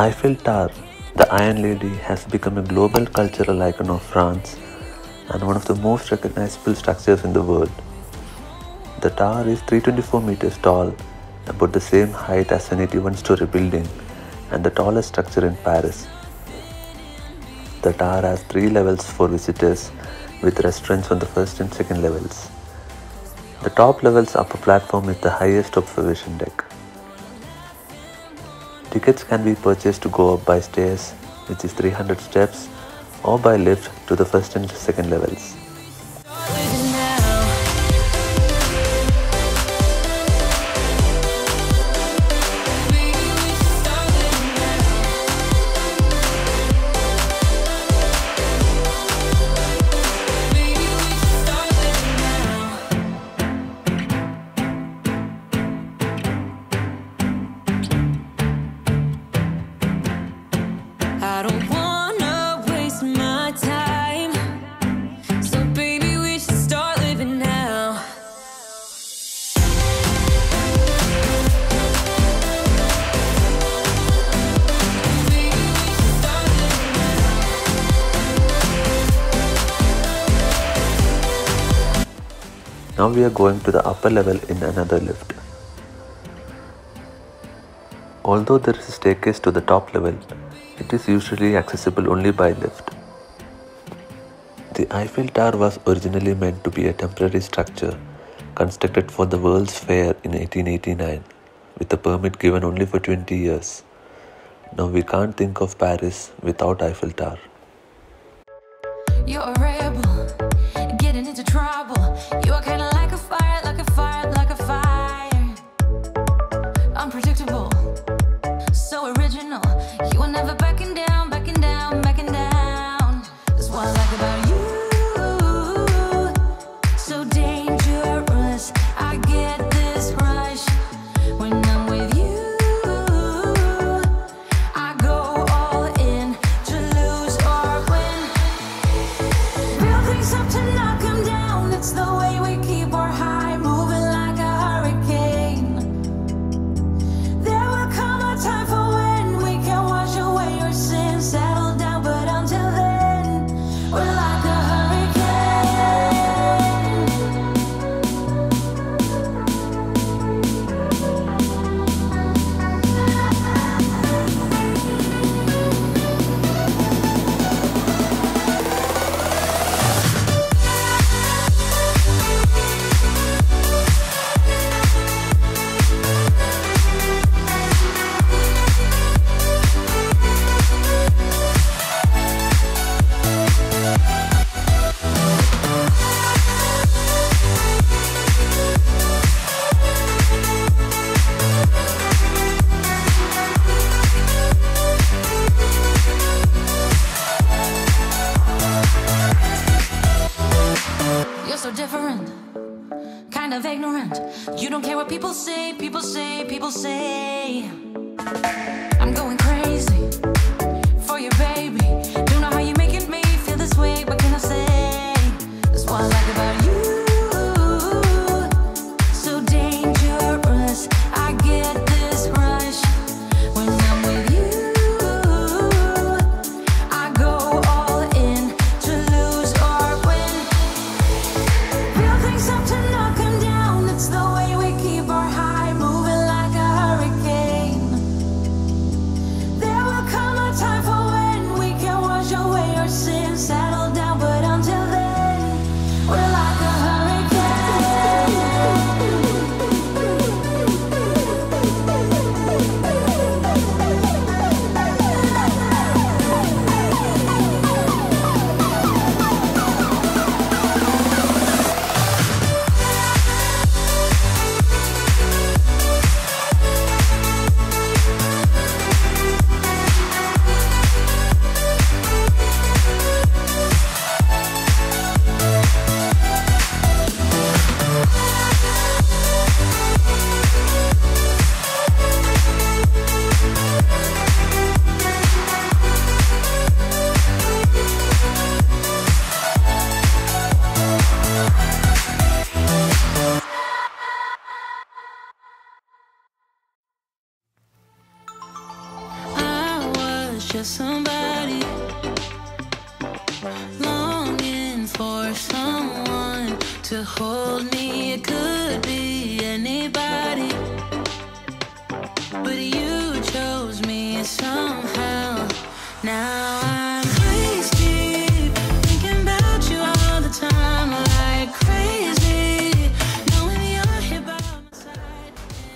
Eiffel Tower, the Iron Lady, has become a global cultural icon of France and one of the most recognizable structures in the world. The tower is 324 meters tall, about the same height as an 81 story building, and the tallest structure in Paris. The tower has three levels for visitors, with restaurants on the first and second levels. The top level's upper platform is the highest observation deck. Tickets can be purchased to go up by stairs, which is 300 steps, or by lift to the first and second levels. Now. We are going to the upper level in another lift. Although there is a staircase to the top level, it is usually accessible only by lift. The Eiffel Tower was originally meant to be a temporary structure constructed for the World's Fair in 1889 with a permit given only for 20 years. Now we can't think of Paris without Eiffel Tower. Ignorant. You don't care what people say, people say, people say. I'm going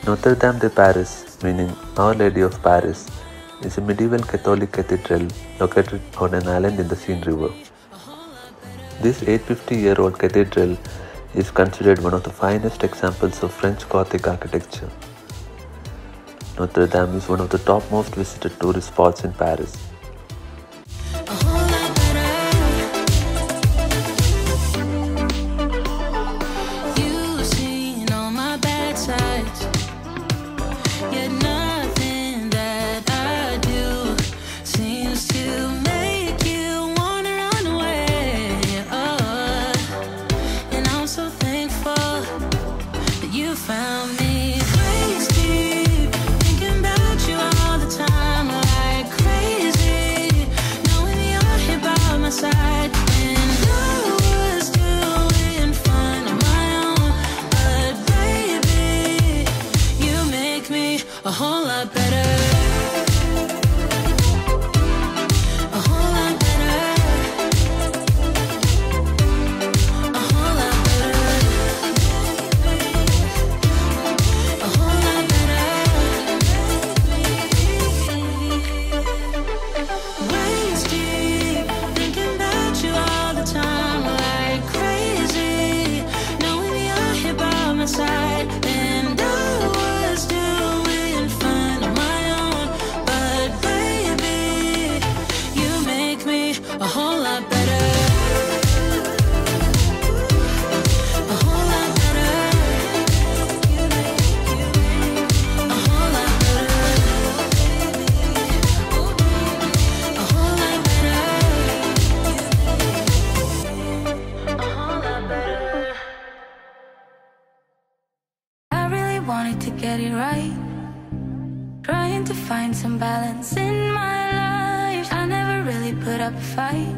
Notre Dame de Paris, meaning Our Lady of Paris, is a medieval Catholic cathedral located on an island in the Seine River. This 850 year old cathedral is considered one of the finest examples of French Gothic architecture. Notre Dame is one of the top most visited tourist spots in Paris. Balance in my life. I never really put up a fight.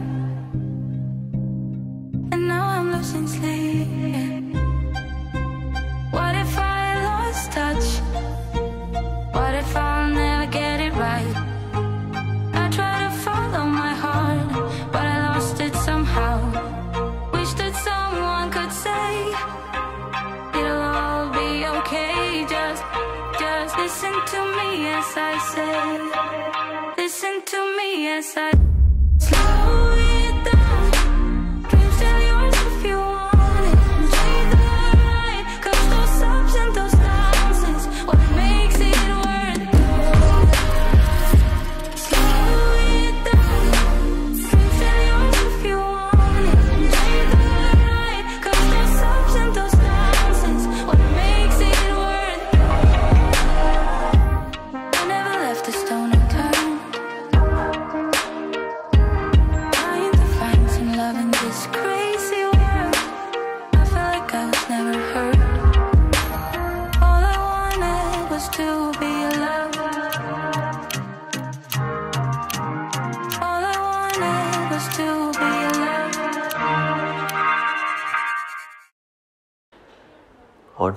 And now I'm losing sleep. Listen to me as I say. Listen to me as I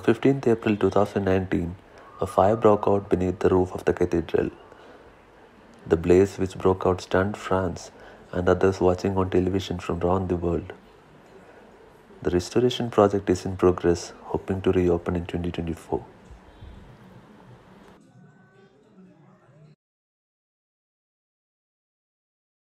15th April 2019, a fire broke out beneath the roof of the cathedral. The blaze which broke out stunned France and others watching on television from around the world. The restoration project is in progress, hoping to reopen in 2024.